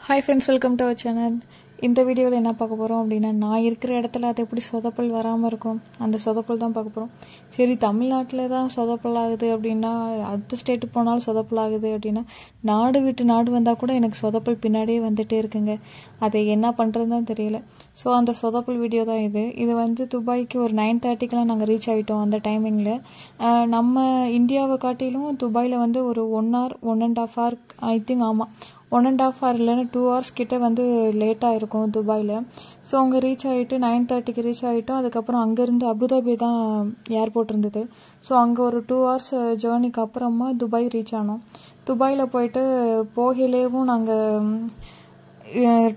Hi friends welcome to our channel இந்த வீடியோவில் என்ன பார்க்க போகிறோம் அப்படின்னா நான் இருக்கிற இடத்துல அது எப்படி சொதப்பல் வராமல் இருக்கும்? அந்த சொதப்பல் தான் பார்க்க போகிறோம் சரி தமிழ்நாட்டில் தான் சொதப்பல் ஆகுது அப்படின்னா அடுத்த ஸ்டேட்டு போனாலும் சொதப்பல் ஆகுது அப்படின்னா நாடு விட்டு நாடு வந்தால் கூட எனக்கு சொதப்பல் பின்னாடியே வந்துகிட்டே இருக்குங்க. அதை என்ன பண்ணுறதுன்னு தெரியல. ஸோ அந்த சொதப்பல் வீடியோ தான் இது. இது வந்து துபாய்க்கு ஒரு நைன் தேர்ட்டிக்கெலாம் நாங்கள் ரீச் ஆகிட்டோம் அந்த டைமிங்கில் நம்ம இந்தியாவை காட்டிலும் துபாயில் வந்து ஒரு one hour one and half hour I think ஆமாம் ஒன் அண்ட் ஆஃப் ஹவர் இல்லைன்னா டூ ஹவர்ஸ் கிட்டே வந்து லேட்டாக இருக்கும் துபாயில். ஸோ அங்கே ரீச் ஆகிட்டு நைன் தேர்ட்டிக்கு ரீச் ஆகிட்டோம் அதுக்கப்புறம் அங்கேருந்து அபுதாபி தான் ஏர்போர்ட் இருந்தது. ஸோ அங்கே ஒரு டூ ஹவர்ஸ் ஜேர்னிக்கு அப்புறமா துபாய் ரீச் ஆனோம். துபாயில் போயிட்டு போகையிலேவும் நாங்கள்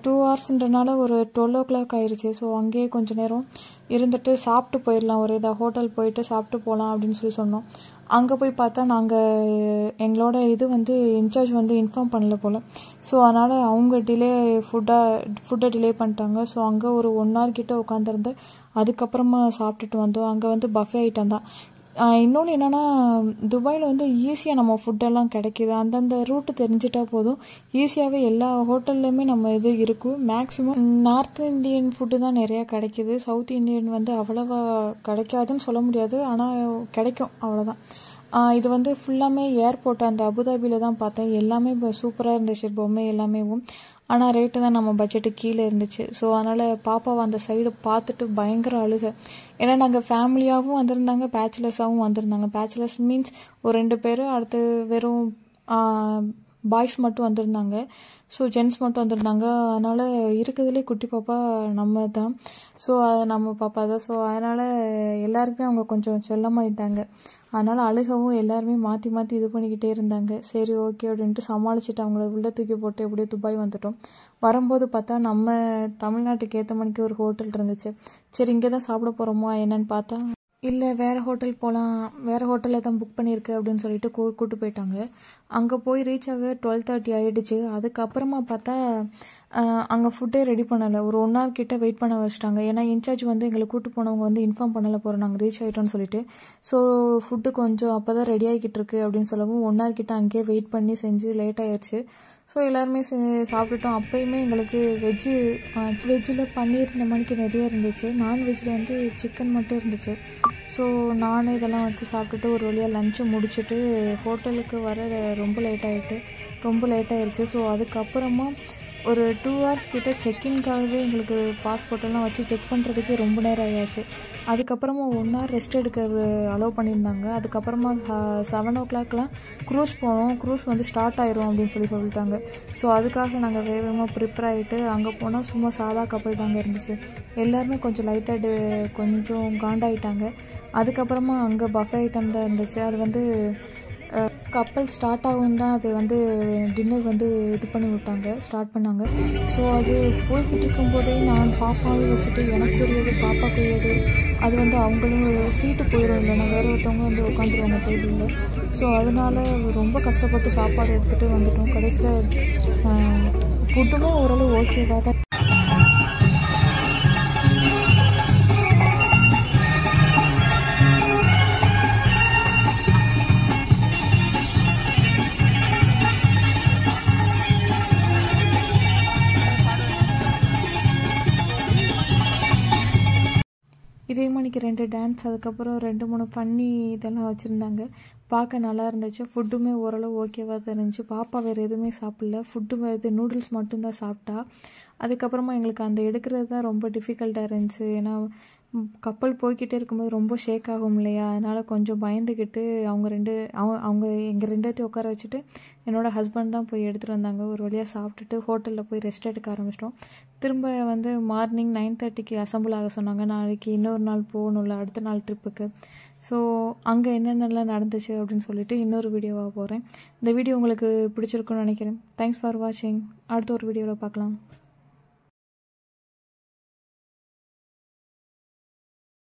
டூ ஹவர்ஸ்ன்றனால ஒரு டுவெல் ஓ கிளாக் ஆயிடுச்சு ஸோ அங்கேயே கொஞ்சம் நேரம் இருந்துட்டு சாப்பிட்டு போயிடலாம். ஒரு இதாக ஹோட்டல் போயிட்டு சாப்பிட்டு போகலாம் அப்படின்னு சொல்லி சொன்னோம். அங்கே போய் பார்த்தா நாங்கள் எங்களோட இது வந்து இன்சார்ஜ் வந்து இன்ஃபார்ம் பண்ணல போல். ஸோ அதனால் அவங்க டிலே ஃபுட்டாக ஃபுட்டை டிலே பண்ணிட்டாங்க. ஸோ அங்கே ஒரு ஒன் ஹவர் கிட்ட உட்காந்துருந்து அதுக்கப்புறமா சாப்பிட்டுட்டு வந்தோம். அங்கே வந்து பஃபே ஐட்டம் தான். இன்னொன்று என்னென்னா துபாயில் வந்து ஈஸியாக நம்ம ஃபுட்டெல்லாம் கிடைக்கிது. அந்தந்த ரூட்டு தெரிஞ்சிட்டா போதும். ஈஸியாகவே எல்லா ஹோட்டல்லையுமே நம்ம இது இருக்கும். மேக்ஸிமம் நார்த் இந்தியன் ஃபுட்டு தான் நிறையா கிடைக்கிது. சவுத் இந்தியன் வந்து அவ்வளோவா கிடைக்காதுன்னு சொல்ல முடியாது. ஆனால் கிடைக்கும். அவ்வளோதான் இது வந்து ஃபுல்லாமே ஏர்போர்ட் அந்த அபுதாபியில் தான் பார்த்தேன். எல்லாமே இப்போ சூப்பராக இருந்துச்சு. பொம்மை எல்லாமேவும் ஆனால் ரேட்டு தான் நம்ம பட்ஜெட்டு கீழே இருந்துச்சு. ஸோ அதனால் பாப்பாவை அந்த சைடு பார்த்துட்டு பயங்கர அழுக. ஏன்னா நாங்கள் ஃபேமிலியாகவும் வந்திருந்தாங்க பேச்சுலர்ஸாகவும் வந்திருந்தாங்க. பேச்சுலர்ஸ் மீன்ஸ் ஒரு ரெண்டு பேர் அடுத்து வெறும் பாய்ஸ் மட்டும் வந்திருந்தாங்க. ஸோ ஜென்ட்ஸ் மட்டும் வந்திருந்தாங்க. அதனால் இருக்கிறதுலே குட்டி பாப்பா நம்ம தான் ஸோ அதை நம்ம பாப்பா தான். ஸோ அதனால் எல்லாருக்குமே அவங்க கொஞ்சம் செல்லமாயிட்டாங்க. அதனால் அழுகவும் எல்லாருமே மாற்றி மாற்றி இது பண்ணிக்கிட்டே இருந்தாங்க. சரி ஓகே அப்படின்ட்டு சமாளிச்சுட்டு அவங்கள உள்ளே தூக்கி போட்டு எப்படியோ துபாய் வந்துட்டோம். வரும்போது பார்த்தா நம்ம தமிழ்நாட்டுக்கு ஏற்ற மணிக்கு ஒரு ஹோட்டல் இருந்துச்சு. சரி இங்கே தான் சாப்பிட போகிறோமா என்னன்னு பார்த்தா இல்லை வேறு ஹோட்டல் போகலாம் வேறு ஹோட்டலில் தான் புக் பண்ணியிருக்கு அப்படின்னு சொல்லிட்டு கூ கூட்டு போயிட்டாங்க. அங்கே போய் ரீச் ஆக டுவெல் தேர்ட்டி ஆகிடுச்சு அதுக்கப்புறமா பார்த்தா அங்கே ஃபுட்டே ரெடி பண்ணலை. ஒரு ஒன் ஹவர் கிட்ட வெயிட் பண்ண வச்சிட்டாங்க. ஏன்னா இன்சார்ஜ் வந்து எங்களை கூட்டு போனவங்க வந்து இன்ஃபார்ம் பண்ணலை போகிறோம் நாங்கள் ரீச் ஆகிட்டோம்னு சொல்லிட்டு. ஸோ ஃபுட்டு கொஞ்சம் அப்போ தான் ரெடி ஆகிக்கிட்டு இருக்கு அப்படின்னு சொல்லவும் ஒன் ஹவர் கிட்ட அங்கேயே வெயிட் பண்ணி செஞ்சு லேட் ஆயிடுச்சு ஸோ எல்லாருமே சாப்பிட்டுட்டோம். அப்போயுமே எங்களுக்கு வெஜ்ஜு வெஜ்ஜில் பன்னீர் இந்த மணிக்கு நிறைய இருந்துச்சு. நான்வெஜ்ஜில் வந்து சிக்கன் மட்டும் இருந்துச்சு. ஸோ நான் இதெல்லாம் வச்சு சாப்பிட்டுட்டு ஒரு வழியாக லஞ்சை முடிச்சுட்டு ஹோட்டலுக்கு வர ரொம்ப லேட் ஆகிட்டு ரொம்ப லேட் ஆயிடுச்சு ஸோ அதுக்கப்புறமா ஒரு டூ ஹவர்ஸ் கிட்டே செக்கின்காகவே எங்களுக்கு பாஸ்போர்ட்டெல்லாம் வச்சு செக் பண்ணுறதுக்கே ரொம்ப நேரம் ஆயாச்சு. அதுக்கப்புறமா ஒன் ஹவர் ரெஸ்ட் எடுக்க அலோவ் பண்ணியிருந்தாங்க. அதுக்கப்புறமா செவன் ஓ கிளாக்லாம் க்ரூஸ் போனோம். க்ரூஸ் வந்து ஸ்டார்ட் ஆயிரும் அப்படின்னு சொல்லி சொல்லிட்டாங்க. ஸோ அதுக்காக நாங்கள் வேகமாக ப்ரிப்பேர் ஆகிட்டு அங்கே போனால் சும்மா சாதா கப்பல் தாங்க இருந்துச்சு. எல்லாருமே கொஞ்சம் லைட்டாக கொஞ்சம் காண்டாயிட்டாங்க. அதுக்கப்புறமா அங்கே பஃபே ஐட்டம் தான் இருந்துச்சு. அது வந்து கப்பல் ஸ்டார்ட் ஆகும் தான் அது வந்து டின்னர் வந்து இது பண்ணி விட்டாங்க ஸ்டார்ட் பண்ணாங்க. ஸோ அது போய்கிட்டு இருக்கும்போதே நான் பாப்பாவை வச்சுட்டு எனக்குரியது பாப்பாக்குரியது அது வந்து அவங்களும் ஒரு சீட்டு போயிடும் இல்லைன்னா வேறு ஒருத்தவங்க வந்து உட்காந்துருவாங்க டேபிளில் ஸோ அதனால ரொம்ப கஷ்டப்பட்டு சாப்பாடு எடுத்துகிட்டு வந்துட்டோம். கடைசியில் ஃபுட்டுமே ஓரளவு ஓகேவாக தான் இதே மணிக்கு ரெண்டு டான்ஸ் அதுக்கப்புறம் ரெண்டு மூணு ஃபன்னி இதெல்லாம் வச்சுருந்தாங்க. பார்க்க நல்லா இருந்துச்சு. ஃபுட்டுமே ஓரளவு ஓகேவாக தான் இருந்துச்சு பாப்பா வேறு எதுவுமே சாப்பிடல. ஃபுட்டு இது நூடுல்ஸ் மட்டும்தான் சாப்பிட்டா. அதுக்கப்புறமா எங்களுக்கு அந்த எடுக்கிறது தான் ரொம்ப டிஃபிகல்ட்டாக இருந்துச்சு. ஏன்னா கப்பல் போய்கிட்டே இருக்கும்போது ரொம்ப ஷேக் ஆகும் இல்லையா? அதனால் கொஞ்சம் பயந்துக்கிட்டு அவங்க ரெண்டு அவங்க அவங்க எங்கள் ரெண்டுத்தையும் உட்கார வச்சுட்டு என்னோடய ஹஸ்பண்ட் தான் போய் எடுத்துகிட்டு வந்தாங்க. ஒரு வழியாக சாப்பிட்டுட்டு ஹோட்டலில் போய் ரெஸ்ட் எடுக்க ஆரம்பிச்சிட்டோம். திரும்ப வந்து மார்னிங் நைன் தேர்ட்டிக்கு அசம்பிள் ஆக சொன்னாங்க. நாளைக்கு இன்னொரு நாள் போகணும்ல அடுத்த நாள் ட்ரிப்புக்கு ஸோ அங்கே என்னென்னலாம் நடந்துச்சு அப்படின்னு சொல்லிட்டு இன்னொரு வீடியோவாக போகிறேன் இந்த வீடியோ உங்களுக்கு பிடிச்சிருக்குன்னு நினைக்கிறேன். தேங்க்ஸ் ஃபார் வாட்சிங் அடுத்த ஒரு வீடியோவில் பார்க்கலாம்.